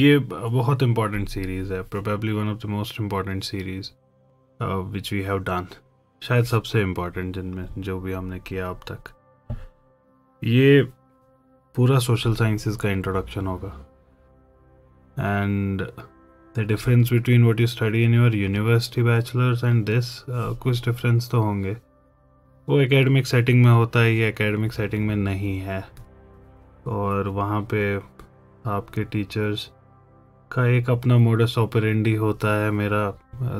ये बहुत important series है probably one of the most important series which we have done शायद सबसे इम्पोर्टेंट जिनमें जो भी हमने किया अब तक। ये पूरा सोशल साइंसेस का इंट्रोडक्शन होगा। And the difference between what you study in your university bachelors and this कुछ डिफरेंस तो होंगे। वो एकेडमिक सेटिंग में होता है, ये एकेडमिक सेटिंग में नहीं है। और वहाँ पे आपके टीचर्स का एक अपना मोडस ऑपरेंडी होता है मेरा,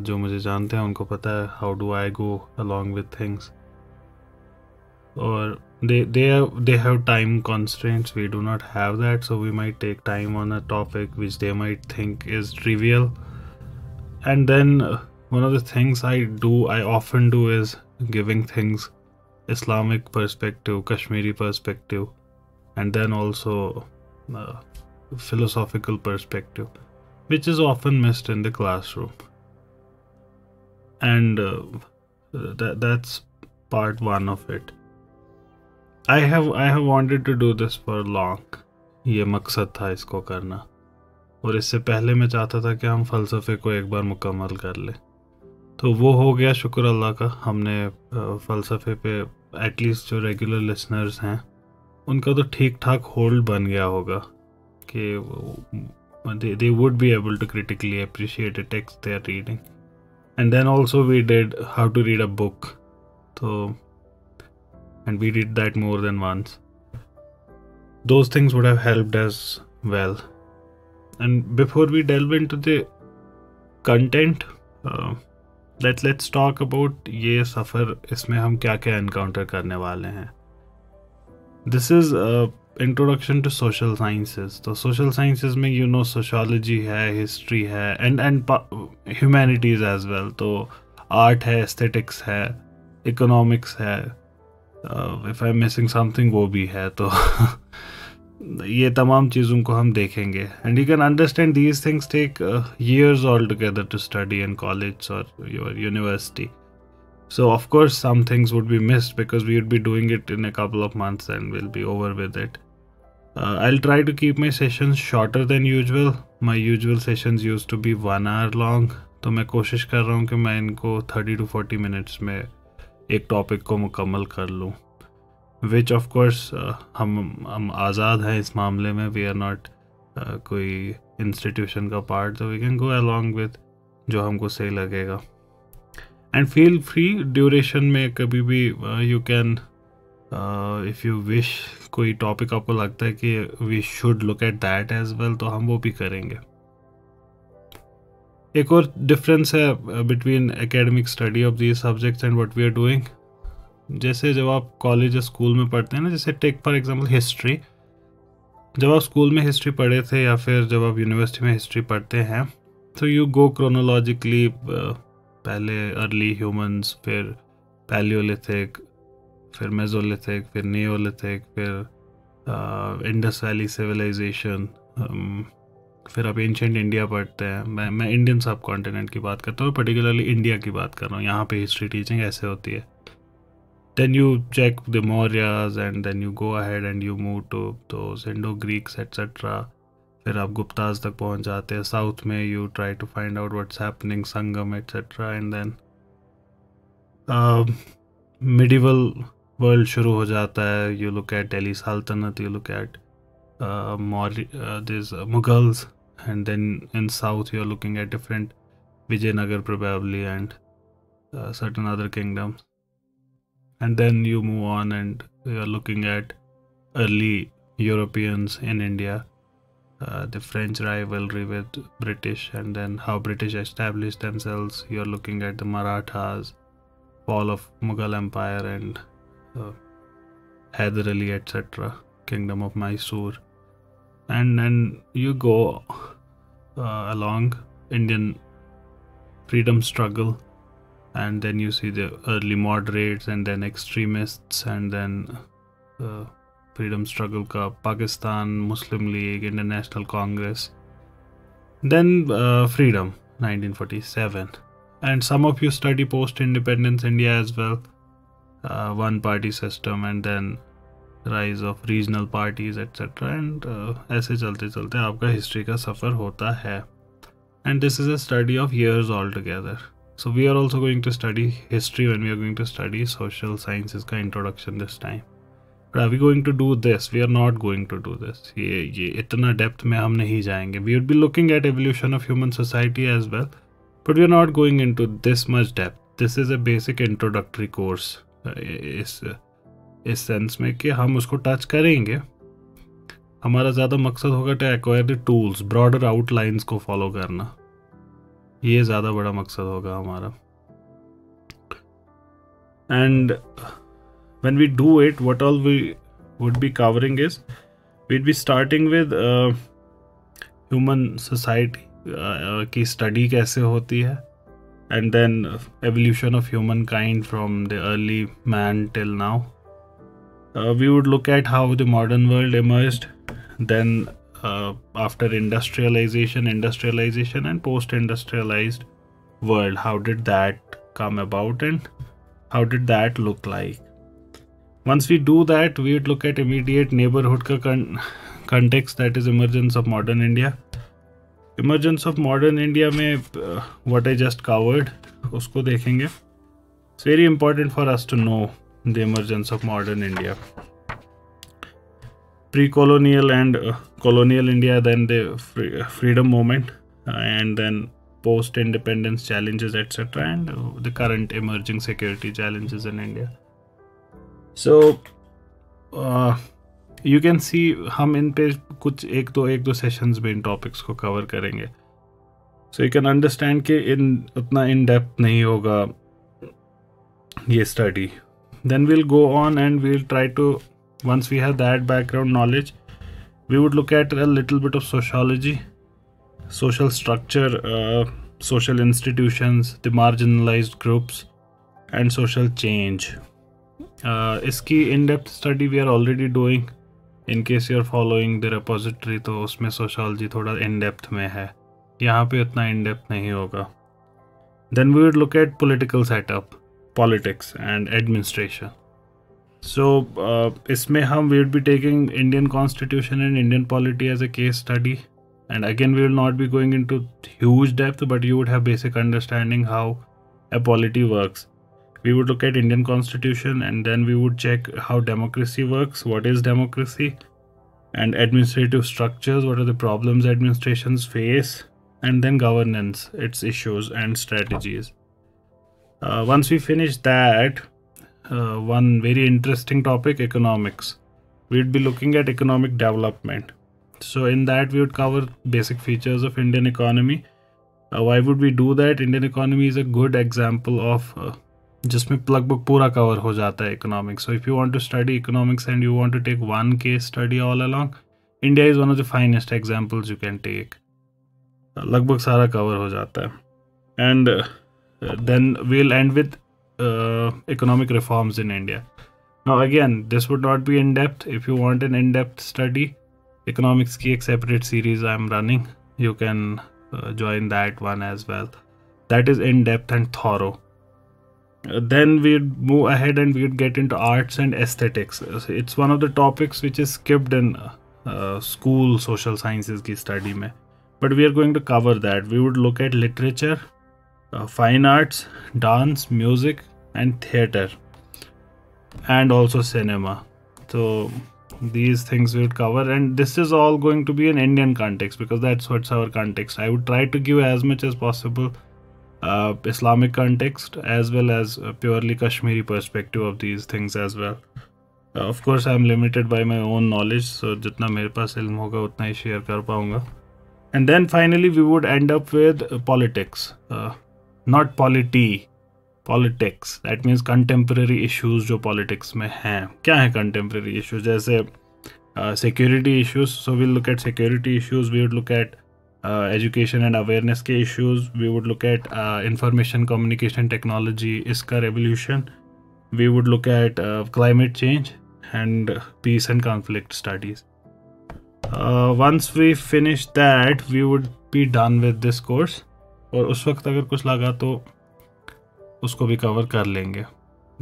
जो मुझे जानते हैं, उनको पता है how do I go along with things और they they have time constraints we do not have that so we might take time on a topic which they might think is trivial and then one of the things I do I often do is giving things Islamic perspective Kashmiri perspective and then also philosophical perspective, which is often missed in the classroom. And uh, that, that's part one of it. I have I have wanted to do this for long. ये मकसद था इसको करना और इससे पहले मैं चाहता था कि हम फ़लसफ़े को एक बार मुकम्मल कर ले तो वो हो गया शुक्र अल्लाह का हमने फ़लसफ़े पे एटलीस्ट जो रेगुलर लिसनर्स हैं उनका तो ठीक ठाक होल्ड बन गया होगा they, they would be able to critically appreciate a text they are reading and then also we did how to read a book so and we did that more than once those things would have helped us well and before we delve into the content uh, let let's talk about ये सफ़र इसमें हम क्या क्या encounter करने वाले हैं this is introduction to social sciences तो social sciences में यू नो सोशोलॉजी है हिस्ट्री है and and humanities as well तो आर्ट है एस्थेटिक्स है इकोनॉमिक्स है if I am missing something वो भी है तो ये तमाम चीज़ों को हम देखेंगे. And you can understand these things take years all together to study in college और your university So of course some things would be missed because we would be doing it in a couple of months and we'll be over with it. Uh, I'll try to keep my sessions shorter than usual. My usual sessions used to be one hour long. तो मैं कोशिश कर रहा हूँ कि मैं इनको 30 to 40 minutes में एक टॉपिक को मुकम्मल कर लूँ विच ऑफ़ कोर्स हम हम आज़ाद हैं इस मामले में वी आर नॉट कोई इंस्टीट्यूशन का पार्ट तो we can go along with जो हमको सही लगेगा एंड फील फ्री ड्यूरेशन में कभी भी you can if you wish कोई टॉपिक आपको लगता है कि we should look at that as well तो हम वो भी करेंगे। एक और डिफरेंस है between academic study of these subjects and what we are doing जैसे जब आप कॉलेज या स्कूल में पढ़ते हैं ना, जैसे टेक फॉर एग्जांपल हिस्ट्री जब आप स्कूल में हिस्ट्री पढ़े थे या फिर जब आप यूनिवर्सिटी में हिस्ट्री पढ़ते हैं तो यू गो क्रोनोलॉजिकली पहले अर्ली ह्यूमंस फिर पैलियोलिथिक फिर मेजोलिथिक फिर नियोलिथिक फिर इंडस वैली सिविलाइजेशन फिर आप एंशेंट इंडिया पढ़ते हैं। मैं मैं इंडियन सब कॉन्टिनेंट की बात करता हूँ पर्टिकुलरली इंडिया की बात कर रहा हूँ। यहाँ पे हिस्ट्री टीचिंग ऐसे होती है। Then you check the Mauryas and then you go ahead and you move to the Indo Greeks etcetera फिर आप गुप्ताज तक पहुँच जाते हैं। साउथ में you try to find out what's happening Sangam etcetera and then medieval world शुरू हो जाता है। You look at Delhi Sultanate you look at this Mughals and then in south you are looking at different Vijayanagara probably and certain other kingdoms. And then you move on and you are looking at early Europeans in India. Uh, the French rivalry with British and then how British established themselves. You're looking at the Marathas, fall of Mughal Empire and uh, Hyder Ali, etc., Kingdom of Mysore, and then you go uh, along Indian freedom struggle, and then you see the early moderates and then extremists and then uh, struggle ka pakistan muslim league international congress then uh, freedom 1947 and some of you study post independence india as well uh, one party system and then rise of regional parties etcetera and ऐसे चलते चलते आपका history का सफ़र होता है and this is a study of years all together so we are also going to study history one we are going to study social sciences का introduction this time but are we going to do this we are not going to do this ये ये इतना depth में हम नहीं जाएँगे. We would be looking at evolution of human society as well but we are not going into this much depth this is a basic introductory course इस इस sense में कि हम उसको टच करेंगे. हमारा ज़्यादा मकसद होगा to acquire the tools broader outlines को फॉलो करना. ये ज़्यादा बड़ा मकसद होगा हमारा. And when we do it what all we would be covering is we'd be starting with uh, human society uh, की study कैसे होती है and then evolution of humankind from the early man till now uh, we would look at how the modern world emerged then uh, after industrialization industrialization and post industrialized world how did that come about and how did that look like Once we do that we would look at immediate neighborhood ka con- context that is emergence of modern india. Emergence of modern india mein uh, what i just covered usko dekhenge. It's very important for us to know the emergence of modern india. Pre-colonial and uh, colonial india then the free, freedom movement and then post independence challenges etc and uh, the current emerging security challenges in india so you can see हम इन पे कुछ एक दो एक दो sessions में इन टॉपिक्स को कवर करेंगे। सो यू कैन अंडरस्टैंड कि इन, उतना इन डेप्थ नहीं होगा ये study then we'll go on and we'll try to once we have that background knowledge we would look at a little bit of sociology social structure social institution the marginalise groups and social change इसकी in depth study we are already doing in case you are following the repository तो उसमें sociology थोड़ा in depth में है. यहाँ पे उतना in depth नहीं होगा. Then we would look at political setup politics and administration so इसमें हम we would be taking Indian constitution and Indian polity as a case study and again, we will not be going into huge depth, but you would have basic understanding how a polity works. We would look at indian constitution and then we would check how democracy works what is democracy and administrative structures what are the problems administrations face and then governance its issues and strategies. Uh, once we finish that uh, one very interesting topic economics. We'd be looking at economic development. So in that we would cover basic features of indian economy. Uh, why would we do that? Indian economy is a good example of uh, जिसमें लगभग पूरा कवर हो जाता है economics so if you want to study economics and you want to take one case study all along India is one of the finest examples you can take लगभग सारा cover हो जाता है and then we'll end with economic reforms in India Now again, this would not be in depth. If you want an in-depth study, economics की एक separate series I'm running. You can uh, join that one as well. That is in depth and thorough. then we'd move ahead and we'd get into arts and aesthetics. It's one of the topics which is skipped in uh, school social sciences ki study mein. But we are going to cover that. We would look at literature uh, fine arts dance music and theater and also cinema. So these things we would cover and this is all going to be an indian context because that's what's our context. I would try to give as much as possible uh, Islamic context as well as purely Kashmiri perspective of these things as well. Uh, of course, I am limited by my own knowledge, so जितना मेरे पास इल्म होगा उतना ही share कर पाऊँगा. And then finally we would end up with politics, uh, not polity, politics. That means contemporary issues जो politics में हैं. क्या है contemporary issues? जैसे uh, security issues. So we'll look at security issues. We would look at education and awareness के issues we would look at information communication technology इसका revolution we would look at climate change and peace and conflict studies once we finish that we would be done with this course और उस वक्त अगर कुछ लगा तो उसको भी कवर कर लेंगे.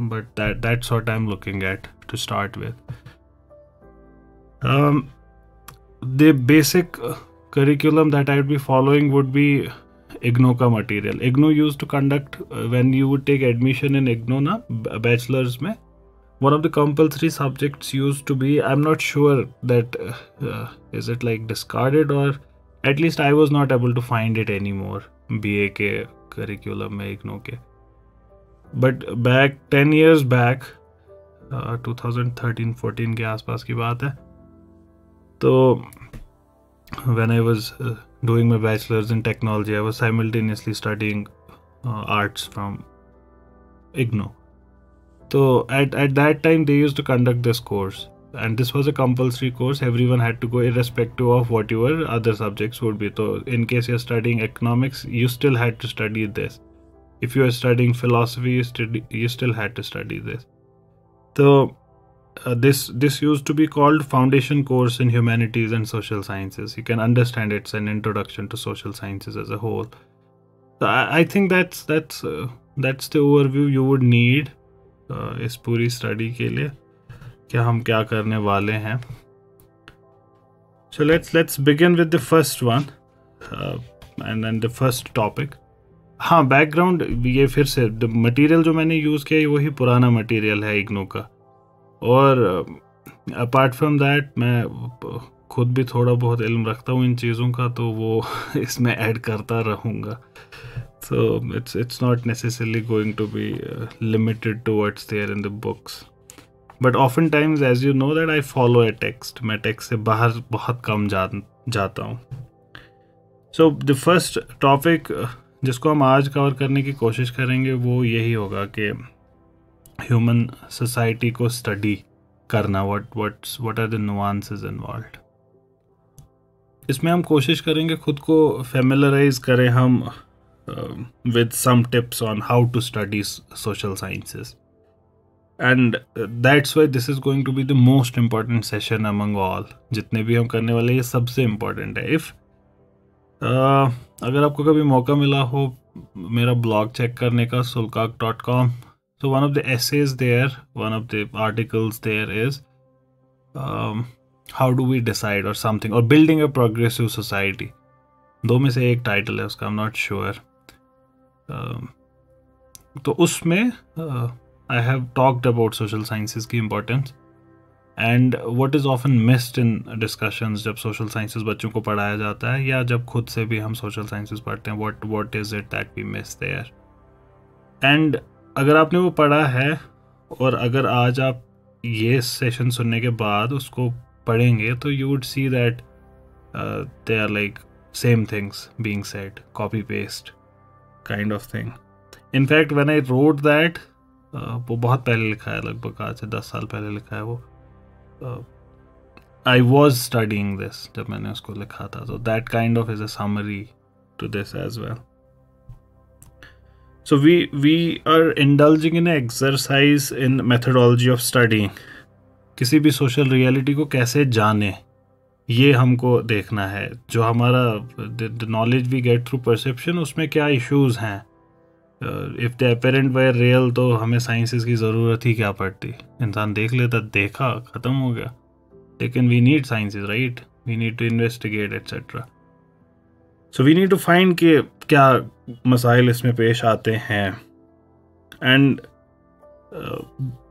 But that that's what I am looking at to start with the basic curriculum that I would be following would be IGNO ka material. IGNO used to conduct uh, when you would take admission in IGNO na bachelor's mein. One of the compulsory subjects used to be I'm not sure that uh, uh is it like discarded or at least I was not able to find it anymore. BA के curriculum में IGNO के. But back 10 years back, uh, 2013-14 के आसपास की बात है तो when I was uh, doing my bachelor's in technology, I was simultaneously studying uh, arts from IGNO. So at, at that time, they used to conduct this course, and this was a compulsory course. Everyone had to go, irrespective of what your other subjects would be. So, in case you're studying economics, you still had to study this. If you are studying philosophy, you, study, you still had to study this. So, uh, this this used to be called foundation course in humanities and social sciences you can understand it's an introduction to social sciences as a whole so I, I think that's that's uh, that's the overview you would need uh, इस पूरी study के लिए क्या हम क्या करने वाले हैं so let's let's begin with the first one uh, and then the first topic हाँ बैकग्राउंड ये फिर से मटेरियल जो मैंने यूज़ किया है वही पुराना मटेरियल है इग्नो का और अपार्ट फ्रॉम दैट मैं खुद भी थोड़ा बहुत इल्म रखता हूँ इन चीज़ों का तो वो इसमें ऐड करता रहूँगा। So it's it's not necessarily going to be limited to words there in the books but often times as you know that I follow a text मैं टेक्स्ट से बाहर बहुत कम जा जाता हूँ। सो द फ़र्स्ट टॉपिक जिसको हम आज कवर करने की कोशिश करेंगे, वो यही होगा कि ह्यूमन सोसाइटी को स्टडी करना what's what are the nuances involve इसमें हम कोशिश करेंगे खुद को फेमिलराइज करें हम with some tips on how to study social sciences and that's why this is going to be the most important session among all जितने भी हम करने वाले ये सबसे इंपॉर्टेंट है। इफ़ uh, अगर आपको कभी मौका मिला हो मेरा ब्लॉग चेक करने का सुलकाक dot com So one of the essays there, one of the articles there is um, how do we decide or something or building a progressive society. दो में से एक टाइटल है उसका आई एम नॉट श्योर तो उसमें I have talked about social sciences की importance and what is often missed in discussions जब सोशल साइंसेस बच्चों को पढ़ाया जाता है या जब खुद से भी हम सोशल साइंसेस पढ़ते हैं what what is it that we miss there and अगर आपने वो पढ़ा है और अगर आज आप ये सेशन सुनने के बाद उसको पढ़ेंगे तो you would see that they are like same things being said copy paste kind of thing in fact when I read that वो बहुत पहले लिखा है, लगभग आज से दस साल पहले लिखा है वो। आई वॉज़ स्टडिंग दिस जब मैंने उसको लिखा था। तो that kind of is a summary to this as well So we we are indulging in exercise in methodology of studying. किसी भी सोशल रियलिटी को कैसे जाने, ये हमको देखना है। जो हमारा knowledge we get through perception उसमें क्या इश्यूज़ हैं? If the apparent were real तो हमें साइंसेस की ज़रूरत ही क्या पड़ती? इंसान देख लेता, देखा, ख़त्म हो गया। लेकिन we need sciences right we need to investigate etcetera so we need to find कि क्या मसाइल इसमें पेश आते हैं। एंड uh,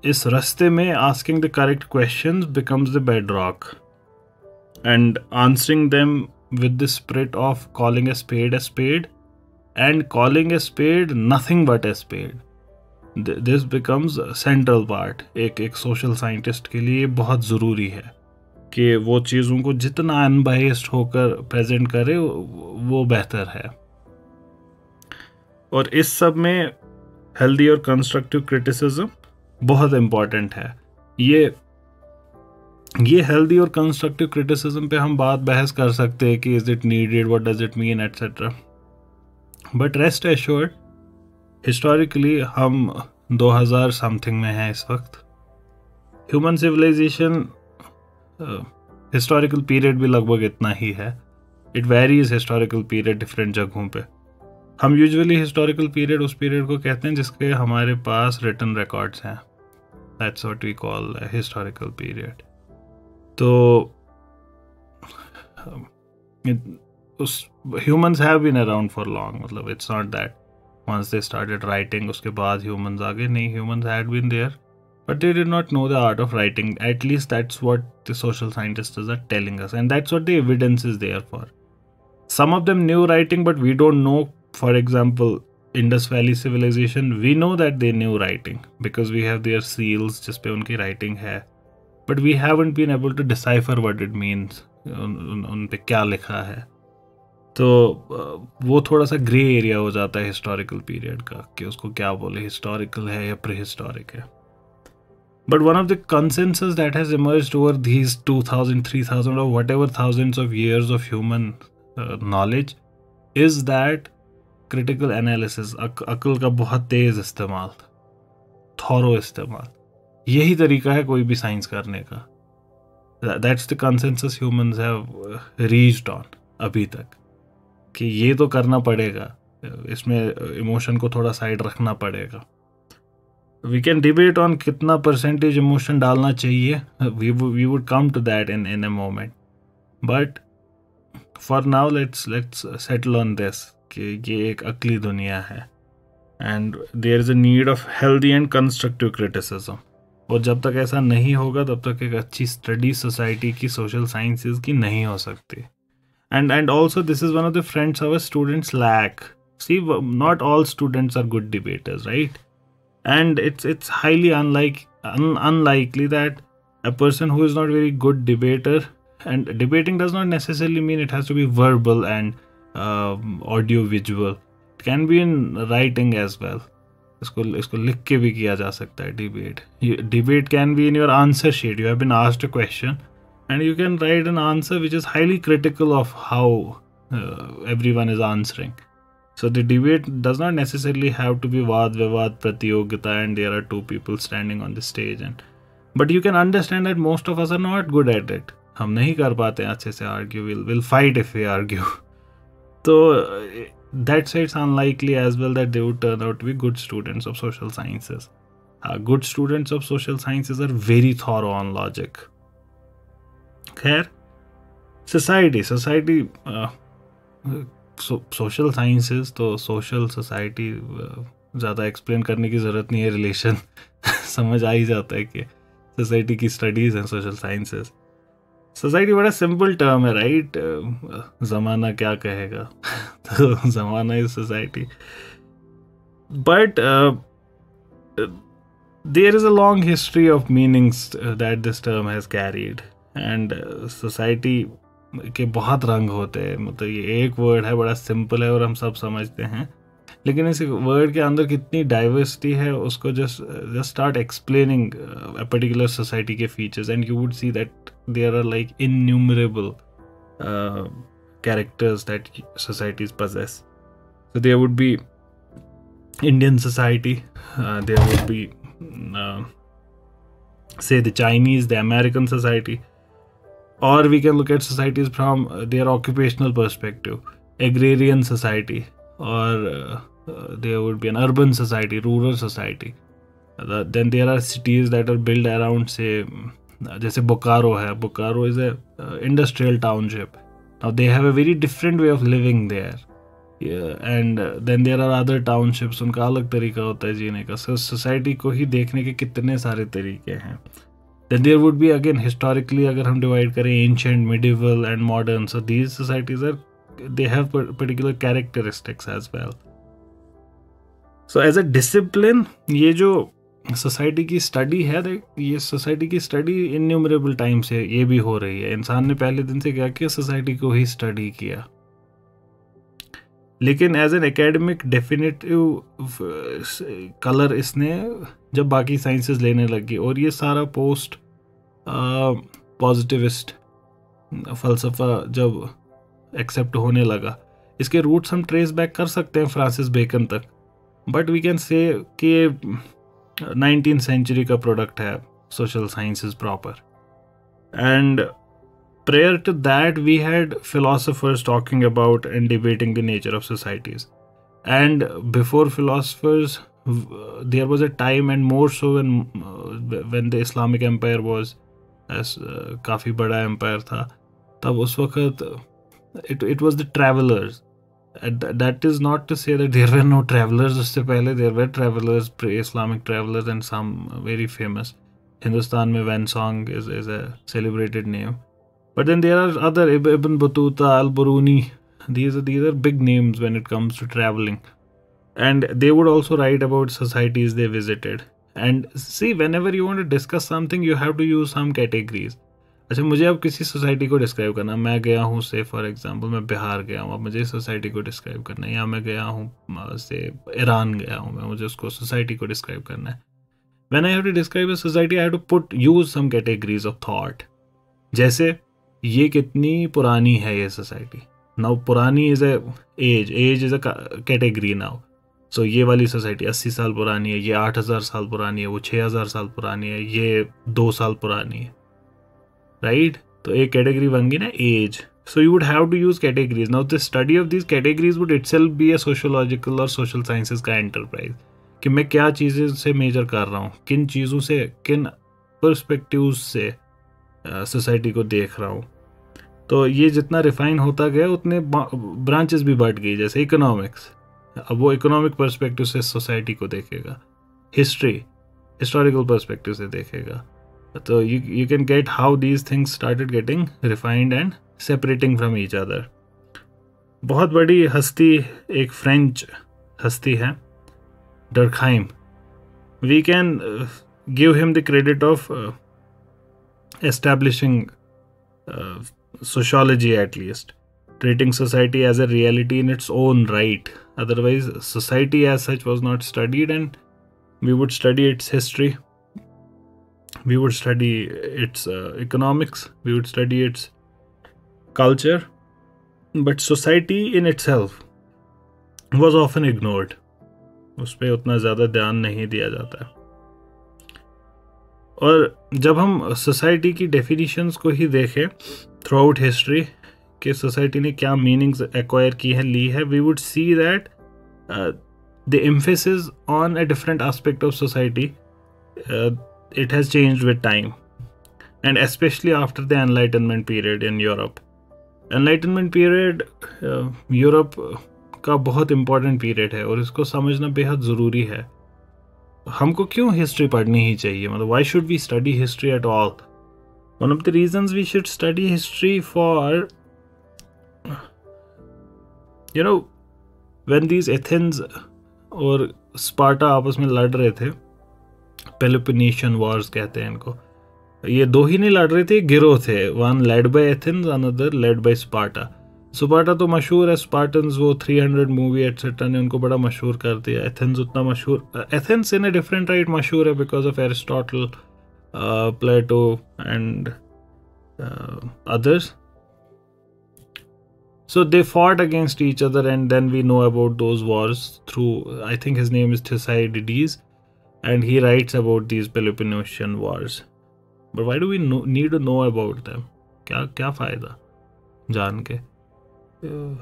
इस रास्ते में asking the correct question becomes the bedrock and answering them with the spirit of calling a spade a spade and calling a spade nothing but a spade this becomes central part एक एक social scientist के लिए बहुत ज़रूरी है कि वो चीज़ों को जितना अनबाइस्ड होकर प्रेजेंट करे वो बेहतर है। और इस सब में हेल्दी और कंस्ट्रक्टिव क्रिटिसिज्म बहुत इंपॉर्टेंट है। ये ये हेल्दी और कंस्ट्रक्टिव क्रिटिसिज्म पे हम बात बहस कर सकते हैं कि is it needed what does it mean etcetera but rest assured historically हम 2000 समथिंग में हैं इस वक्त। ह्यूमन सिविलाइजेशन हिस्टोरिकल पीरियड भी लगभग इतना ही है। It varies historical period different जगहों पे। हम यूजुअली हिस्टोरिकल पीरियड उस पीरियड को कहते हैं जिसके हमारे पास रिटर्न रिकॉर्ड्स हैं। That's what we call historical period तो उस humans have been around for long मतलब it's not that once they started writing उसके बाद ह्यूमंस आ गए। नहीं humans had been there but they did not know the art of writing at least that's what the social scientist is are telling us and that's what the evidence is there for some of them knew writing but we don't know for example indus valley civilization we know that they knew writing because we have their seals जिस पे उनकी writing है। But we haven't been able to decipher what it means उन, पे क्या लिखा है। तो वो थोड़ा सा ग्रे एरिया हो जाता है हिस्टोरिकल पीरियड का कि उसको क्या बोले हिस्टोरिकल है या प्री हिस्टोरिक है। But one of the consensus that has emerge over these two thousand three thousand और whatever thousands of years of human knowledge is that critical analysis अकल का बहुत तेज इस्तेमाल थॉरो इस्तेमाल। यही तरीका है कोई भी साइंस करने का। That's the consensus humans have reached on अभी तक, कि ये तो करना पड़ेगा, इसमें इमोशन को थोड़ा साइड रखना पड़ेगा। वी कैन डिबेट ऑन कितना परसेंटेज इमोशन डालना चाहिए we we would come to that in in a moment but for now let's let's settle on this कि ये एक अकली दुनिया है। And there is a need of healthy and constructive criticism और जब तक ऐसा नहीं होगा, तब तक एक अच्छी स्टडी सोसाइटी की सोशल साइंसिस की नहीं हो सकती। And and also this is one of the friends of a students lack see not all students are good debaters right and it's it's highly unlike unlikely that a person who is not very good debater and debating does not necessarily mean it has to be verbal and uh, audio visual. It can be in writing as well. इसको इसको लिख के भी किया जा सकता है debate debate can be in your answer sheet you have been asked a question and you can write an answer which is highly critical of how everyone is answering so the debate does not necessarily have to be वाद विवाद प्रतियोगिता and there are two people standing on the stage and but you can understand that most of us are not good at it हम नहीं कर पाते हैं अच्छे से argue will will fight if you argue तो that sides unlikely as well that they would turn out be good students of social sciences good students of social sciences are very thorough on logic खैर society society social sciences तो social society ज़्यादा explain करने की ज़रूरत नहीं है relation समझ आ ही जाता है कि सोसाइटी की स्टडीज़ हैं सोशल साइंसेज सोसाइटी बड़ा सिंपल टर्म है राइट ज़माना क्या कहेगा? तो ज़माना is society but there is a long history of meanings that this term has carried and society के बहुत रंग होते हैं। मतलब ये एक वर्ड है, बड़ा सिंपल है और हम सब समझते हैं। लेकिन इस वर्ल्ड के अंदर कितनी डाइवर्सिटी है, उसको just just start explaining particular society के features and you would see that there are like innumerable characters that societies possess so there would be Indian society there would be say the Chinese the American society और we can look at societies from their occupational perspective agrarian society or uh, uh, there would be an urban society rural society uh, then there are cities that are built around say जैसे बोकारो है Bokaro is a industrial township have a very different way of living there yeah, and uh, then there are other townships उनका अलग तरीका होता है जीने का सो society को ही देखने के कितने सारे तरीके हैं then there would be again historically अगर हम divide करें ancient medieval and modern so these societies are they have particular characteristics as well. So, as a discipline, ये जो सोसाइटी की स्टडी है ये सोसाइटी की स्टडी इन्यूमरेबल टाइम से ये भी हो रही है। इंसान ने पहले दिन से क्या किया? सोसाइटी को ही स्टडी किया। लेकिन as an academic definitive colour इसने जब बाकी साइंसेस लेने लगी और ये सारा पोस्ट पॉजिटिविस्ट फ़लसफ़ा जब एक्सेप्ट होने लगा। इसके रूट्स हम ट्रेस बैक कर सकते हैं फ्रांसिस बेकन तक। बट वी कैन से कि नाइनटीन सेंचुरी का प्रोडक्ट है social sciences proper and prior to that we had philosophers talking about and debating the nature of societies and before philosophers there was a time and more so when when the Islamic empire was as काफ़ी बड़ा empire था। तब उस वक्त it it was the travellers that is not to say that there were no travellers उससे पहले there were travellers Islamic travellers and some very famous Hindustan में Xuanzang is is a celebrated name but then there are other Ibn Battuta Al Biruni these are these are big names when it comes to traveling and they would also write about societies they visited and see whenever you want to discuss something you have to use some categories अच्छा मुझे अब किसी society को describe करना। मैं गया हूँ say for example मैं बिहार गया हूँ। अब मुझे सोसाइटी को डिस्क्राइब करना है या मैं गया हूँ से ईरान गया हूँ मैं। मुझे उसको, सोसाइटी को डिस्क्राइब करना है। When I have to describe a society I have to put use some categories of thought जैसे, ये कितनी पुरानी है ये सोसाइटी। नाउ पुरानी is a age age is a category now so ये वाली सोसाइटी अस्सी साल पुरानी है, ये आठ हज़ार साल पुरानी है, वो छः हज़ार साल पुरानी है, ये दो साल पुरानी है। राइट तो एक कैटेगरी बन गई ना as so you would have to use categories now the study of this categories would it be a sociological और सोशल साइंसेज का एंटरप्राइज कि मैं क्या चीज़ें से मेजर कर रहा हूँ? किन चीज़ों से, किन परस्पेक्टिव से सोसाइटी को देख रहा हूँ? तो ये जितना रिफाइन होता गया, उतने ब्रांचेस भी बढ़ गई, जैसे इकोनॉमिक्स अब वो इकोनॉमिक परस्पेक्टिव से सोसाइटी को देखेगा. हिस्ट्री हिस्टोरिकल परस्पेक्टिव से देखेगा. तो you you can get how these things started getting refined and separating from each other बहुत बड़ी हस्ती एक फ्रेंच हस्ती है Durkheim we can give him the credit of establishing sociology at least, treating society as a reality in its own right. Otherwise, society as such was not studied, and we would study its history, We would study its uh, economics, we would study its culture, but society in itself was often ignored. उस पर उतना ज़्यादा ध्यान नहीं दिया जाता और जब हम सोसाइटी की डेफिनेशंस को ही देखें थ्रू आउट हिस्ट्री कि सोसाइटी ने क्या मीनिंग्स एक्वायर की है ली है we would see that the emphasis on a different aspect of society it has change with time and especially after the enlightenment period in Europe enlightenment period Europe का बहुत important period है और इसको समझना बेहद ज़रूरी है। हमको क्यों हिस्ट्री पढ़नी ही चाहिए? मतलब why should we study history at all one of the reason we should study history for you know when these Athens और स्पार्टा आपस में लड़ रहे थे पेलोपिनेशियन वॉर्स कहते हैं इनको। ये दो ही नहीं लड़ रहे थे गिरोह थे। One led by Athens another led by Sparta Sparta तो मशहूर है स्पार्टन्स वो 300 मूवी एटसेट्रा ने उनको बड़ा मशहूर कर दिया। एथेंस उतना मशहूर Athens in a different right मशहूर है because of Aristotle Plato and others So they fought against each other, and then we know about those wars through. I think his name is Thucydides, and he writes about these Peloponnesian wars. But why do we know, need to know about them? क्या क्या फ़ायदा? जान के।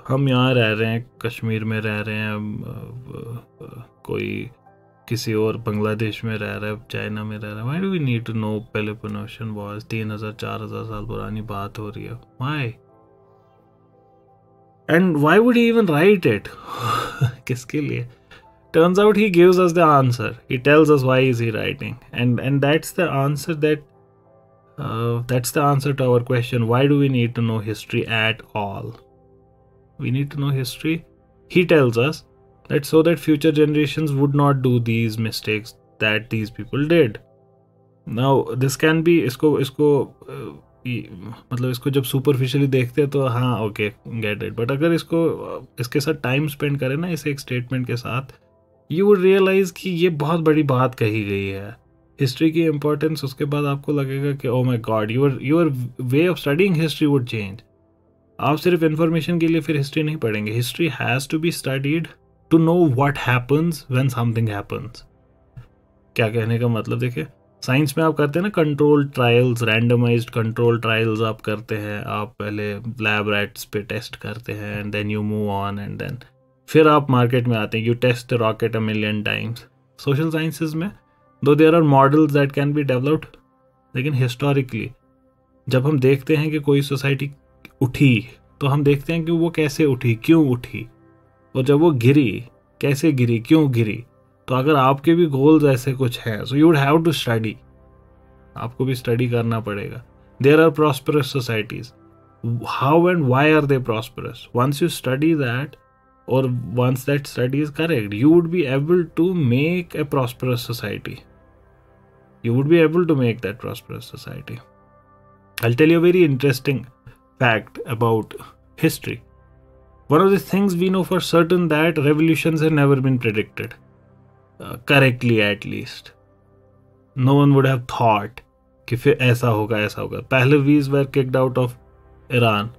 हम यहाँ रह रहे हैं कश्मीर में रह रहे हैं कोई किसी और बांग्लादेश में रह रहा है चाइना में रह रहा है। Why do we need to know Peloponnesian wars तीन हज़ार चार हज़ार साल पुरानी बात हो रही है। Why and why would he even write it किसके लिए? turns out he gives us the answer he tells us why is he writing and and that's the answer that uh, that's the answer to our question why do we need to know history at all we need to know history he tells us that so that future generations would not do these mistakes that these people did now this can be इसको इसको मतलब इसको जब superficially देखते हैं तो हाँ okay get it but अगर इसको इसके साथ टाइम स्पेंड करें ना इस एक स्टेटमेंट के साथ यू वुड रियलाइज़ कि ये बहुत बड़ी बात कही गई है। हिस्ट्री की इम्पोर्टेंस उसके बाद आपको लगेगा कि ओ my God your your way of studying history would change आप सिर्फ़ इन्फॉर्मेशन के लिए फिर हिस्ट्री नहीं पढ़ेंगे। History has to be studied to know what happens when something happens क्या कहने का मतलब देखिए साइंस में आप करते हैं ना control trials randomised control trials आप करते हैं। आप पहले लैब रैट्स पे टेस्ट करते हैं and then you move on and then फिर आप मार्केट में आते हैं। You test rocket a million times social sciences में दो there are models that can be developed लेकिन हिस्टोरिकली जब हम देखते हैं कि कोई सोसाइटी उठी तो हम देखते हैं कि वो कैसे उठी, क्यों उठी? और जब वो गिरी, कैसे गिरी, क्यों गिरी? तो अगर आपके भी गोल्स ऐसे कुछ हैं so you would have to study आपको भी स्टडी करना पड़ेगा। There are prosperous societies how and why are they prosperous once you study that or once that study is correct you would be able to make a prosperous society you would be able to make that prosperous society i'll tell you a very interesting fact about history one of the things we know for certain that revolutions have never been predicted uh, correctly at least no one would have thought कि फिर ऐसा होगा ऐसा होगा Pahlavis were kicked out of Iran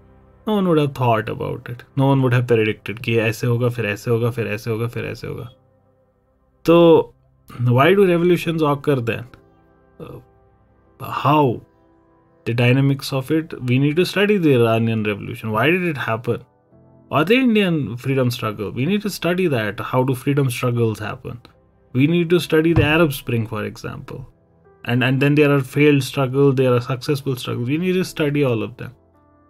no one would have thought about it no one would have predicted कि ऐसे होगा फिर ऐसे होगा फिर ऐसे होगा फिर ऐसे होगा तो why do revolution occur then how the dynamics of it we need to study the iranian revolution why did it happen or the indian freedom struggle we need to study that how do freedom struggles happen we need to study the arab spring for example and and then there are failed struggles there are successful struggles we need to study all of them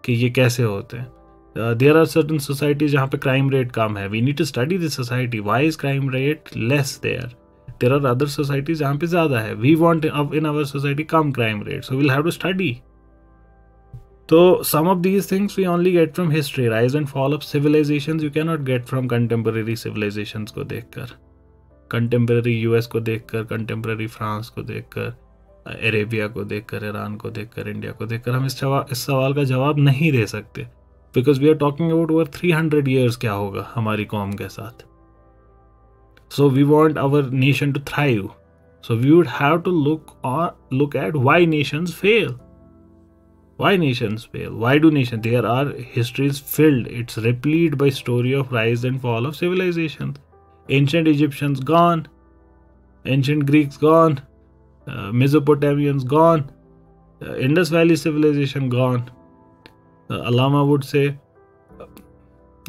कि ये कैसे होते हैं। There are certain society जहाँ पे crime rate कम है। We need to study this society why is crime rate less there there are other society जहाँ पे ज़्यादा है। We want in our society come crime rate so we'll have to study तो some of these things we only get from history rise and fall of civilisation you cannot get from contemporary civilisation को देखकर। Contemporary US को देखकर contemporary France को देखकर। Arabia को देखकर Iran को देखकर इंडिया को देखकर हम इस जवाब इस सवाल का जवाब नहीं दे सकते because we are talking about over three hundred years क्या होगा हमारी कौम के साथ so we want our nation to thrive so we would have to look look at why nations fail why nations fail why do nations there are histories filled it's replete by story of rise and fall of civilizations ancient egyptians gone ancient greeks gone uh, Mesopotamians gone, uh, Indus Valley civilization gone. Uh, Alama would say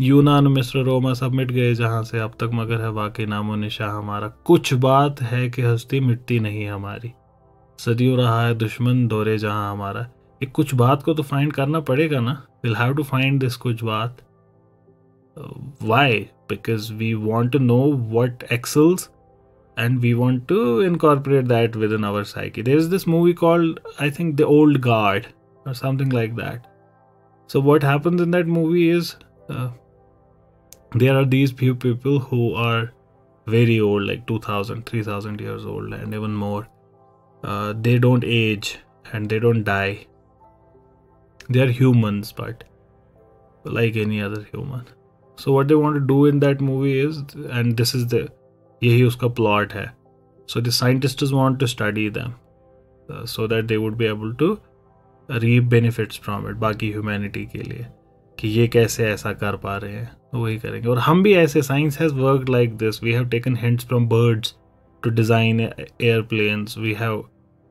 यूनान मिस्र रोमा सब मिट गए जहाँ से अब तक मगर है वाकई नामो निशा हमारा। कुछ बात है कि हस्ती मिटती नहीं हमारी। सदियों रहा है दुश्मन दौरे जहाँ हमारा। एक कुछ बात को तो फाइंड करना पड़ेगा ना। Will have to find this कुछ बात। Why because we want to know what axles and we want to incorporate that within our psyche. There's this movie called, I think, The Old Guard or something like that. So, what happens in that movie is uh, there are these few people who are very old, like 2000, 3000 years old, and even more. Uh, they don't age and they don't die. They are humans, but like any other human. So, what they want to do in that movie is, and this is the यही उसका plot है। So the scientist want to study them so that they would be able to reap benefits from it बाकी humanity के लिए, कि ये कैसे ऐसा कर पा रहे हैं तो वही करेंगे। और हम भी ऐसे science has work like this we have taken hints from birds to design airplanes we have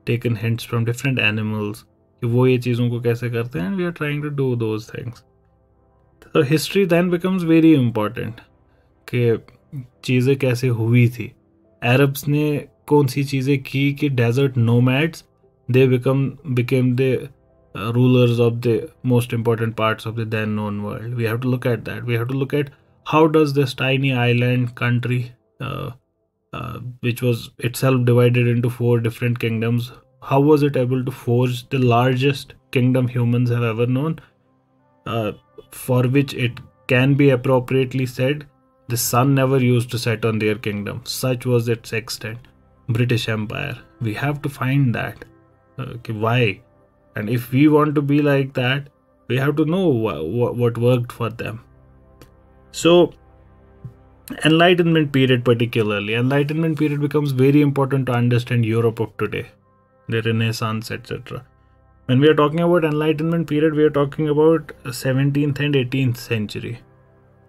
taken hints from different animals कि वो ये चीज़ों को कैसे करते हैं and we are trying to do those things history then becomes very important कि चीज़ें कैसे हुई थी? अरब्स ने कौन सी चीज़ें की कि desert nomads they become became the rulers of the most important parts of the then known world we have to look at that we have to look at how does this tiny island country which was itself divided into four different kingdoms how was it able to forge the largest kingdom humans have ever known for which it can be appropriately said the sun never used to set on their kingdom. Such was its extent. British Empire. We have to find that. Okay, why? And if we want to be like that, we have to know wh- what worked for them. So, Enlightenment period, particularly, Enlightenment period becomes very important to understand Europe of today, the Renaissance, etc. When we are talking about Enlightenment period, we are talking about 17th and 18th century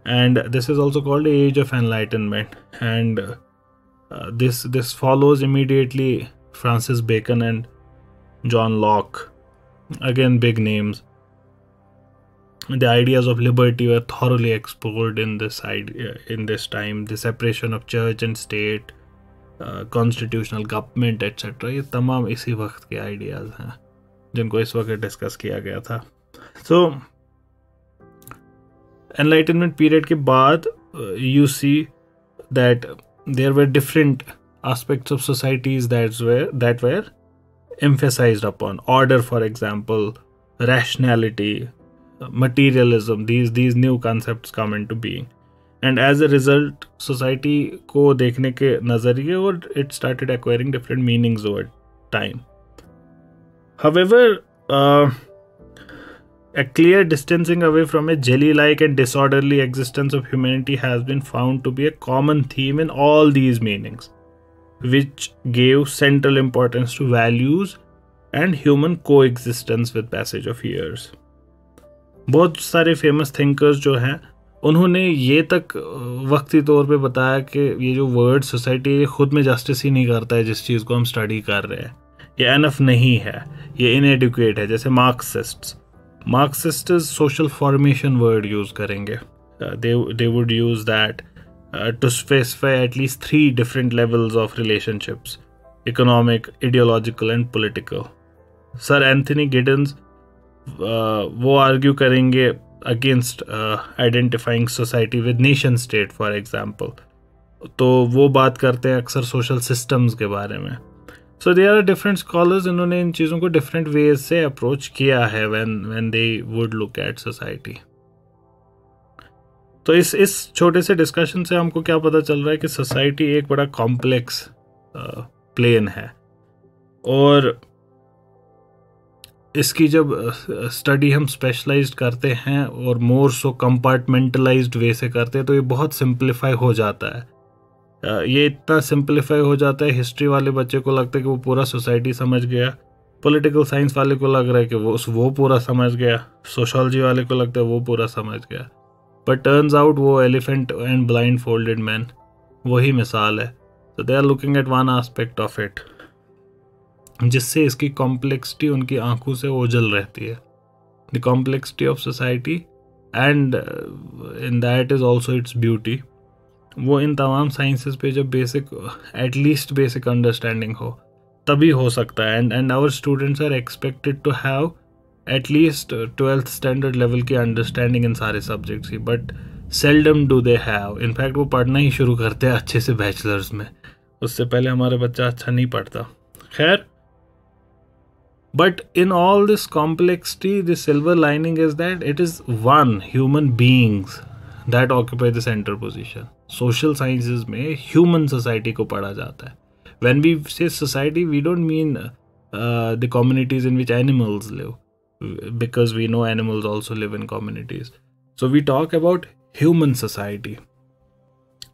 and this is also called the age of enlightenment and uh, this this follows immediately francis bacon and john locke again big names the ideas of liberty were thoroughly explored in this idea in this time the separation of church and state constitutional government etcetera ये तमाम इसी वक्त के ideas हैं जिनको इस वक्त discuss किया गया था सो so, enlightenment period के बाद you see that there were different aspects of societies that were emphasise upon order for example rationality materialism these these new concept come into being and as a result society को देखने के नज़रिए और it started acquiring different meanings over time however a clear distancing away from a jelly like and disorderly existence of humanity has been found to be a common theme in all these meanings, which gave central importance to values and human coexistence with passage of years. बहुत सारे famous thinkers जो हैं उन्होंने ये तक वक्ती तौर पे बताया कि ये जो वर्ड सोसाइटी खुद में जस्टिस ही नहीं करता है जिस चीज़ को हम स्टडी कर रहे हैं ये एनफ नहीं है ये इनएडुकेट है जैसे Marxists Marxist social formation word use करेंगे they would use that to specify at least three different levels of relationships economic ideological and political sir Anthony Giddens वो आर्ग्यू करेंगे against identifying society with nation state for example तो वो बात करते हैं अक्सर social systems के बारे में। So they are different scholars इन्होंने इन चीज़ों को डिफरेंट वेज से अप्रोच किया है when when they would look at society तो इस इस छोटे से डिस्कशन से हमको क्या पता चल रहा है कि सोसाइटी एक बड़ा कॉम्प्लेक्स प्लेन है। और इसकी जब स्टडी हम स्पेशलाइज्ड करते हैं और मोर सो कंपार्टमेंटलाइज्ड वे से करते हैं तो ये बहुत सिंप्लीफाई हो जाता है। ये इतना सिंप्लीफाई हो जाता है हिस्ट्री वाले बच्चे को लगता है कि वो पूरा सोसाइटी समझ गया। पॉलिटिकल साइंस वाले को लग रहा है कि वो वो पूरा समझ गया। सोशोलॉजी वाले को लगता है वो पूरा समझ गया। बट टर्न्स आउट वो elephant and blind folded man वही मिसाल है। तो they are looking at one aspect of it जिससे इसकी कॉम्प्लेक्सिटी उनकी आँखों से ओझल रहती है। The complexity of society and in that is also its beauty वो इन तमाम साइंसेस पे जब बेसिक एटलीस्ट बेसिक अंडरस्टैंडिंग हो, तभी हो सकता है। And and our students are expected to have at least twelfth standard level की अंडरस्टैंडिंग इन सारे सब्जेक्ट्स की but seldom do they have in fact वो पढ़ना ही शुरू करते हैं अच्छे से बैचलर्स में। उससे पहले हमारा बच्चा अच्छा नहीं पढ़ता। खैर but in all this complexity this silver lining is that it is one human beings that occupy the centre position social sciences में ह्यूमन सोसाइटी को पढ़ा जाता है when we say society we don't mean the communities in which animals live because we know animals also live in communities. So we talk about human society.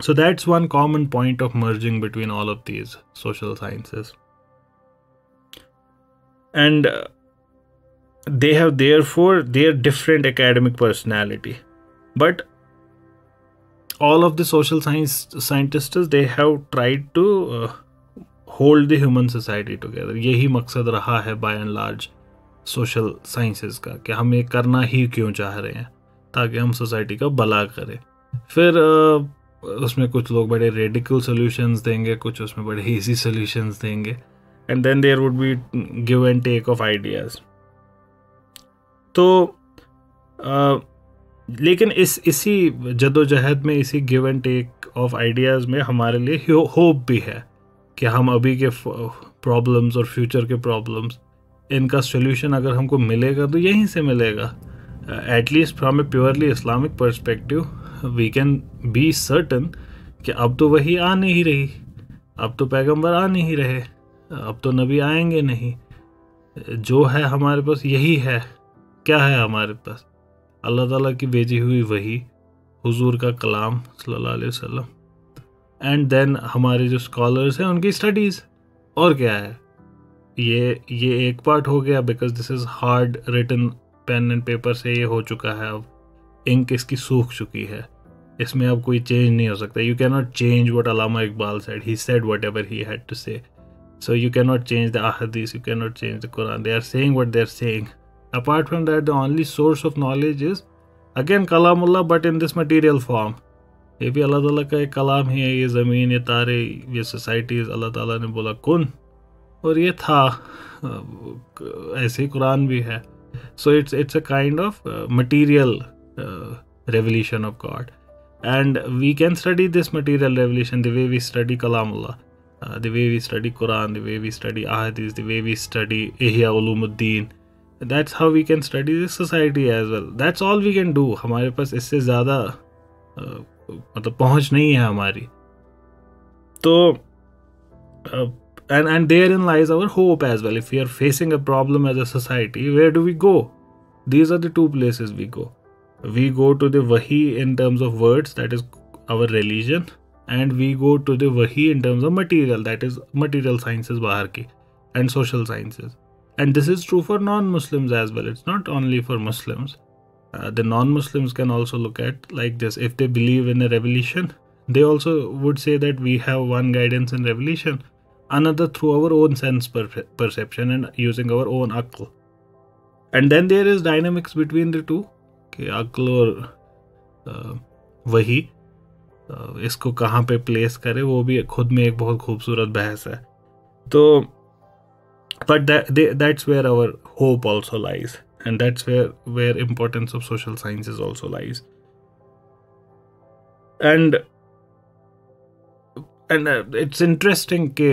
So that's one common point of merging between all of these social sciences. And uh, they have therefore their different academic personality. But all of the social science scientists they have tried to uh, hold the human society together. यही मकसद रहा है by and large social sciences का कि हम ये करना ही क्यों चाह रहे हैं ताकि हम सोसाइटी का भला करें। फिर उसमें कुछ लोग बड़े रेडिकल सोल्यूशंस देंगे कुछ उसमें बड़े इजी सोल्यूशंस देंगे and then there would be give and take of ideas तो लेकिन इस, इसी जदोजहद में, इसी give and take of ideas में हमारे लिए होप भी है कि हम अभी के प्रॉब्लम्स और फ्यूचर के प्रॉब्लम्स इनका सोल्यूशन अगर हमको मिलेगा तो यहीं से मिलेगा। At least from a purely Islamic perspective we can be certain कि अब तो वही आ नहीं रही, अब तो पैगंबर आ नहीं रहे, अब तो नबी आएँगे नहीं। जो है हमारे पास, यही है। क्या है हमारे पास? अल्लाह ताला की भेजी हुई वही, हुजूर का कलाम सल्लल्लाहु अलैहि वसल्लम। एंड देन हमारे जो स्कॉलर्स हैं, उनकी स्टडीज़ और क्या है? ये ये एक पार्ट हो गया because this is hard written pen and paper से ये हो चुका है अब। इंक इसकी सूख चुकी है। इसमें अब कोई चेंज नहीं हो सकता। You can not change what Allama Iqbal said he said whatever he had to say so you can not change the ahadith you can not change the Quran they are saying what they are saying apart from that the only source of knowledge is again kalamullah but in this material form ये भी अल्लाह ताला का एक कलाम ही है ये ज़मीन ये तारे ये सोसाइटीज़ अल्लाह ताला ने बोला कुन और ये था ऐसे ही कुरान भी है so it's it's a kind of material revelation of God. And we can study this material revelation the way we study Kalamullah, uh, the way we study Quran, the way we study Ahadith, the way we study Ihya Ulumuddin. That's how we can study this society as well. That's all we can do. हमारे पास इससे ज़्यादा मतलब पहुंच नहीं है हमारी तो and and therein lies our hope as well if we are facing a problem as a society where do we go these are the two places we go we go to the wahi in terms of words that is our religion and we go to the wahi in terms of material that is material sciences bahar ki and social sciences and this is true for non-muslims as well it's not only for muslims uh, the non-muslims can also look at like this if they believe in a revelation they also would say that we have one guidance in revelation another through our own sense per- perception and using our own akal and then there is dynamics between the two कि अक्ल और वही इसको कहाँ पे place करे वो भी खुद में एक बहुत खूबसूरत बहस है तो But that's where our hope also lies and that's where where importance of social sciences also lies and and it's interesting के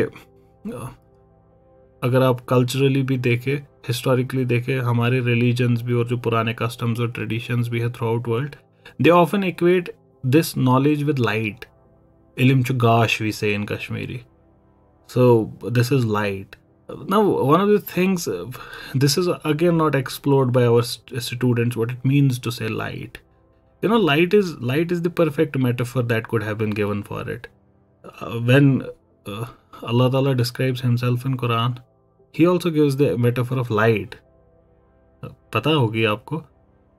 अगर आप कल्चरली भी देखें हिस्टोरिकली देखें हमारे रिलीजन्स भी और जो पुराने कस्टम्स और ट्रेडिशंस भी है throughout world they often equate this knowledge with light इलिम Gaash we say in Kashmiri so this is light now one of the things this is again not explored by our students what it means to say light you know light is light is the perfect metaphor that could have been given for it uh, when uh, allah ta'ala describes himself in quran he also gives the metaphor of light पता होगी आपको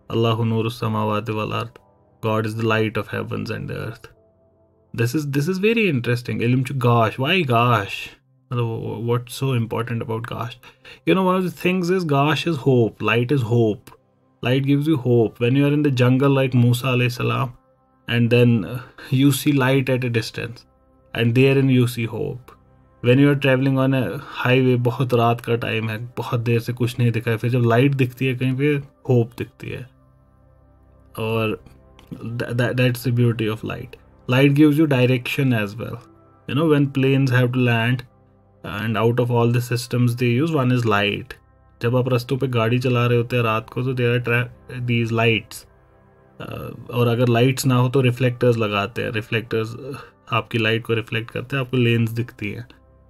अल्लाह नूर समावात वाल अर्थ God is the light of heavens and the earth this is this is very interesting इल्म to Gaash Y गाश मतलब what so important about Gaash you know one of the things is Gaash is hope light is hope light gives you hope. When you are in the jungle like musa alayhi salam and then uh, you see light at a distance and therein you see hope. When you are travelling on highway बहुत रात का time है बहुत देर से कुछ नहीं दिखा है फिर जब लाइट दिखती है कहीं पे होप दिखती है और that's the beauty of light light gives you direction as well you know when planes have to land and out of all the systems they use one is light जब आप रस्तों पे गाड़ी चला रहे होते हैं रात को तो देर ट्रैक दीज लाइट्स और अगर लाइट्स ना हो तो रिफ्लेक्टर्स लगाते हैं। रिफ्लेक्टर्स आपकी लाइट को रिफ्लेक्ट करते हैं, आपको लेंस दिखती है।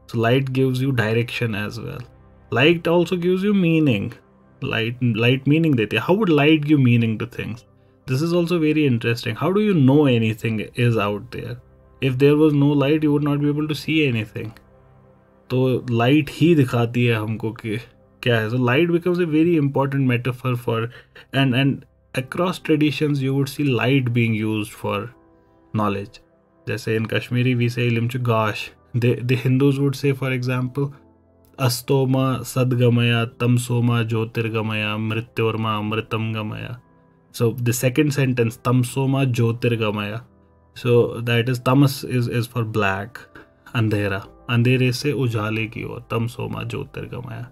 So light gives you direction as well light also gives you meaning light light meaning देती है। How would light give meaning to things this is also very interesting how do you know anything is out there if there was no light you would not be able to see anything तो light ही दिखाती है हमको कि क्या है। So light becomes a very important metaphor for and and across traditions you would see light being use for knowledge जैसे in Kashmiri we say इलम गाश the Hindus would say for example अस्तोमा सदगमया तमसोमा ज्योतिर्गमया मृत्योर्मा अमृतम गमया सो द सेकेंड सेंटेंस तमसोमा ज्योतिर्गमया सो दैट इज़ तमस इज़ इज़ फॉर ब्लैक अंधेरा अंधेरे से उजाले की ओर, तम सोमा तमसोमा ज्योतिर्गमाया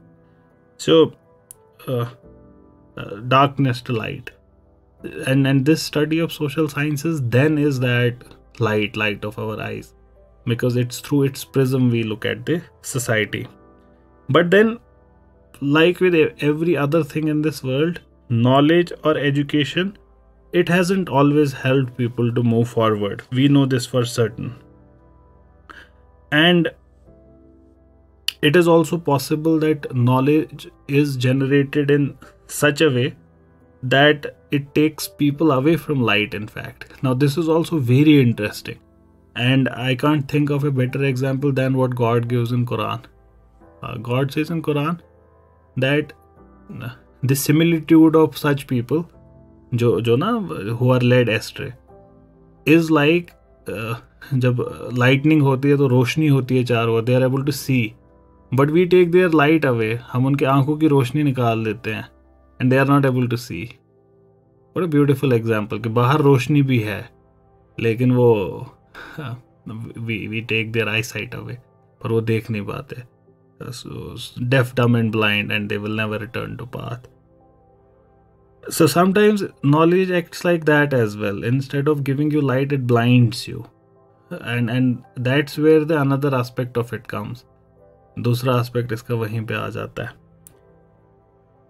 so darkness light and and this study of social sciences then is that light light of our eyes because it's through its prism we look at the society but then like with every other thing in this world knowledge और education it hasn't always help people to move forward we know this for certain and it is also possible that knowledge is generated in such a way that it takes people away from light in fact now this is also very interesting and i can't think of a better example than what god gives in quran uh, god says in quran that uh, the similitude of such people जो जो ना who are led astray is like uh, जब lightning होती है तो रोशनी होती है चारों they are able to see but we take their light away हम उनके आँखों की रोशनी निकाल देते हैं. And they are not able to see बड़ा ब्यूटिफुल एग्ज़ाम्पल कि बाहर रोशनी भी है. लेकिन वो we we take their eyesight away पर वो देख नहीं पाते. Deaf dumb and blind and they will never return to path so, sometimes knowledge acts like that as well. Instead of giving you light, it blinds you. And and that's where the another aspect of it comes. दूसरा aspect इसका वहीं पे आ जाता है।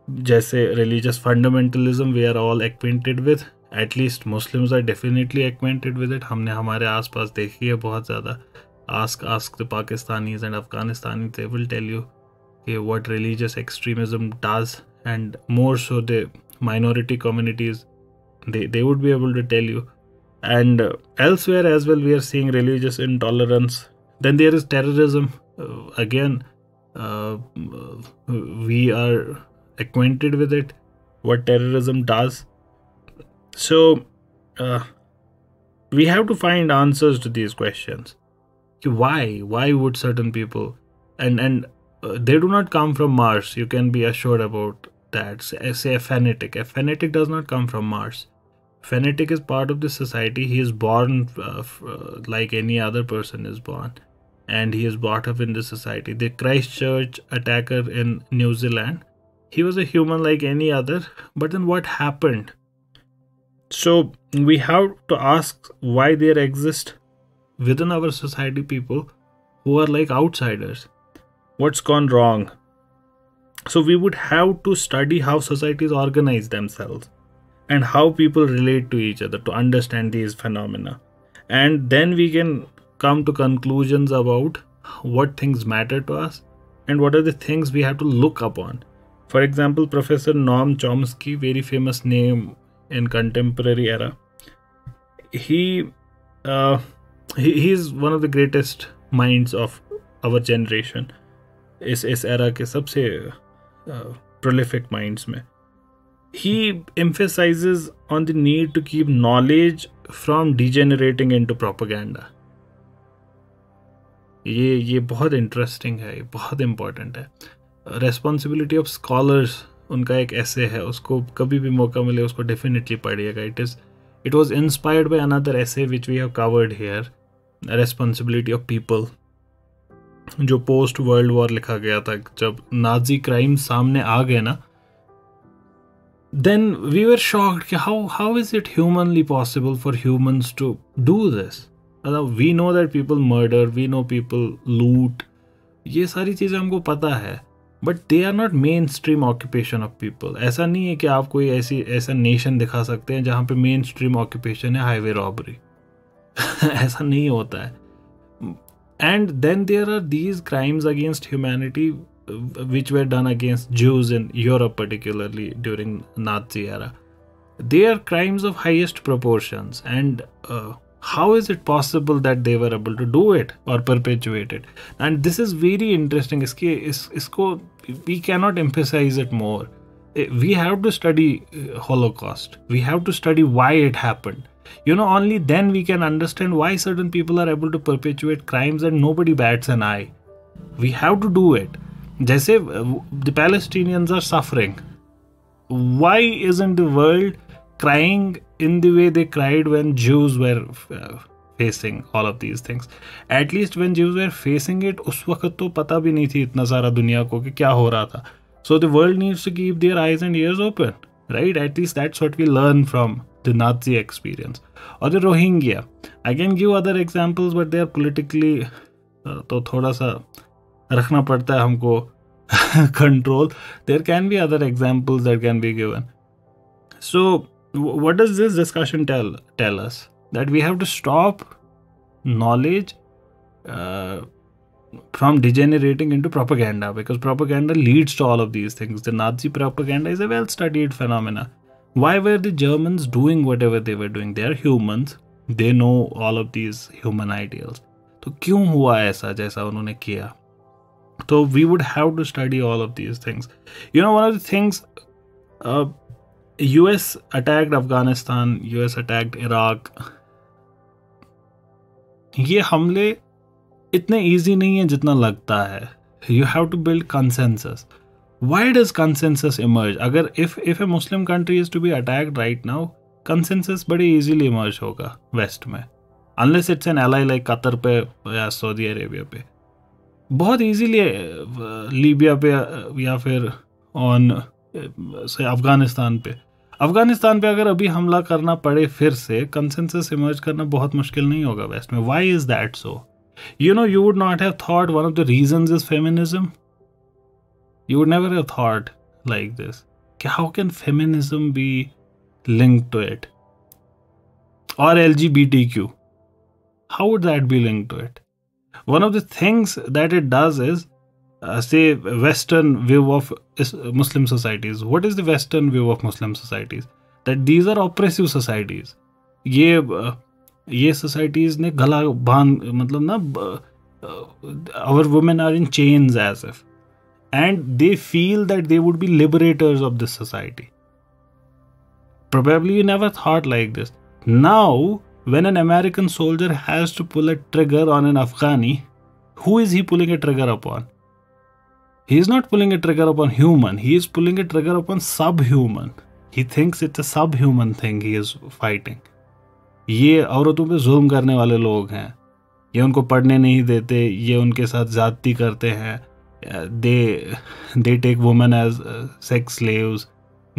जैसे religious fundamentalism we are all acquainted with at least Muslims are definitely acquainted with it हमने हमारे आसपास देखी है बहुत ज़्यादा। Ask ask the Pakistanis and Afghanistani they will tell you कि what religious extremism does and more so the they, they would be able to tell you and uh, elsewhere as well we are seeing religious intolerance then there is terrorism uh, again uh, we are acquainted with it what terrorism does. So uh, we have to find answers to these questions. Why? Why would certain people and and uh, they do not come from mars. You can be assured about that. Say a fanatic. A fanatic does not come from mars. Fanatic is part of the society. He is born uh, uh, like any other person is born and he is brought up in the society the christchurch attacker in new zealand he was a human like any other but then what happened so we have to ask why there exist within our society people who are like outsiders. What's gone wrong? So we would have to study how societies organize themselves and how people relate to each other to understand these phenomena. And then we can come to conclusions about what things matter to us and what are the things we have to look upon. For example, Professor Noam Chomsky, very famous name in contemporary era he uh, he he's one of the greatest minds of our generation इस इस era के सबसे prolific minds में he emphasizes on the need to keep knowledge from degenerating into propaganda ये ये बहुत interesting है, ये बहुत इंपॉर्टेंट है। रेस्पॉन्सिबिलिटी ऑफ़ स्कॉलर्स उनका एक ऐसे है, उसको कभी भी मौका मिले, उसको डेफिनेटली पढ़िएगा। It is it was inspired by another essay which we have covered here responsibility of people जो पोस्ट वर्ल्ड वॉर लिखा गया था। जब नाजी क्राइम सामने आ गए ना देन वी वर शॉक्ड कि how how is it humanly possible for humans to do this we know that people murder we know people loot ये सारी चीज़ें हमको पता है but they are not mainstream occupation of people ऐसा नहीं है कि आप कोई ऐसी ऐसा नेशन दिखा सकते हैं जहाँ पे मेन स्ट्रीम ऑक्यूपेशन है हाईवे रॉबरी ऐसा नहीं होता है। And then there are these crimes against humanity which were done against Jews in Europe particularly during era. They are crimes of highest proportions, and uh, how is it possible that they were able to do it or perpetuate it? And this is very interesting. Is, isko we cannot emphasize it more. Eh, we have to study eh, holocaust. We have to study why it happened. You know only then we can understand why certain people are able to perpetuate crimes and nobody bats an eye. We have to do it. Jaise the palestinians are suffering. Why isn't the world crying in the way they cried when Jews were uh, facing all of these things. At least when Jews were facing it, उस वक्त तो पता भी नहीं थी इतना सारा दुनिया को कि क्या हो रहा था. So the world needs to keep their eyes and ears open, right? At least that's what we learn from the Nazi experience. Or the Rohingya. I can give other examples, but they are politically uh, तो थोड़ा सा रखना पड़ता है हमको control. There can be other examples that can be given. So what does this discussion tell tell us that we have to stop knowledge uh, from degenerating into propaganda because propaganda leads to all of these things the nazi propaganda is a well studied phenomena why were the germans doing whatever they were doing they are humans they know all of these human ideals तो क्यों हुआ ऐसा जैसा उन्होंने किया तो we would have to study all of these things you know one of the things US attacked Afghanistan, US attacked Iraq. ये हमले इतने इजी नहीं है जितना लगता है। You have to build consensus why does consensus emerge अगर if if a Muslim country is to be attacked right now consensus बड़े इजीली इमर्ज होगा वेस्ट में। Unless it's an ally like Qatar पे या सऊदी अरेबिया पे। बहुत easily Libya पे या फिर ऑन से अफ़गानिस्तान पे। अफ़गानिस्तान पे अगर अभी हमला करना पड़े फिर से कंसेंसस इमर्ज करना बहुत मुश्किल नहीं होगा वेस्ट में। Why is that so you know you would not have thought one of the reason is feminism you would never have thought like this कि how can feminism be link to it और L G B T Q how would that be link to it one of the things that it does is uh, say western view of muslim societies what is the western view of muslim societies that these are oppressive societies ये ये societies ने गला बांध मतलब ना our women are in chains as if and they feel that they would be liberators of this society probably you never thought like this now when an american soldier has to pull a trigger on an afghani who is he pulling a trigger upon he is not pulling a trigger upon human he is pulling a trigger upon subhuman he thinks it's a subhuman thing he is fighting ये औरतों पे जुल्म करने वाले लोग हैं ये उनको पढ़ने नहीं देते ये उनके साथ ज़्यादती करते हैं they they take women as sex slaves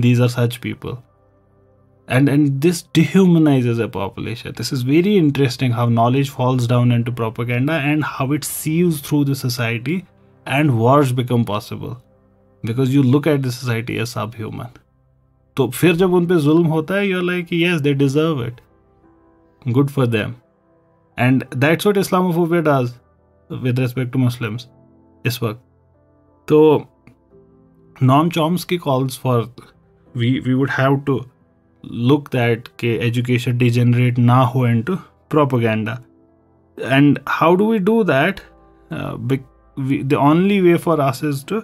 these are such people and and this dehumanizes a population this is very interesting how knowledge falls down into propaganda and how it seeps through the society and wars become possible because you look at the society as subhuman तो फिर जब उन पे जुल्म होता है you're like yes they deserve it good for them and that's what islamophobia does with respect to muslims इस वक्त तो Noam Chomsky calls for we we would have to look that के education degenerate ना हो into propaganda and how do we do that uh, we, the only way for us is to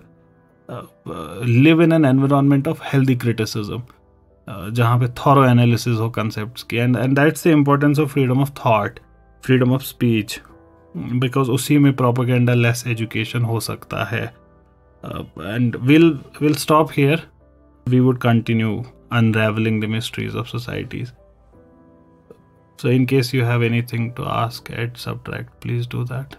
uh, uh, live in an environment of healthy criticism जहाँ पे thorough analysis हो concept की and and that's the importance of freedom of thought freedom of speech because उसी में propaganda less education हो सकता है and will will stop here we would continue unraveling the mysteries of societies. So, in case you have anything to ask at Subtract, please do that.